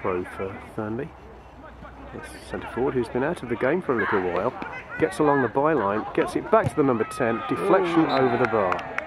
throw for Thurnby. Centre forward who's been out of the game for a little while. Gets along the byline, gets it back to the number 10, deflection Ooh. over the bar.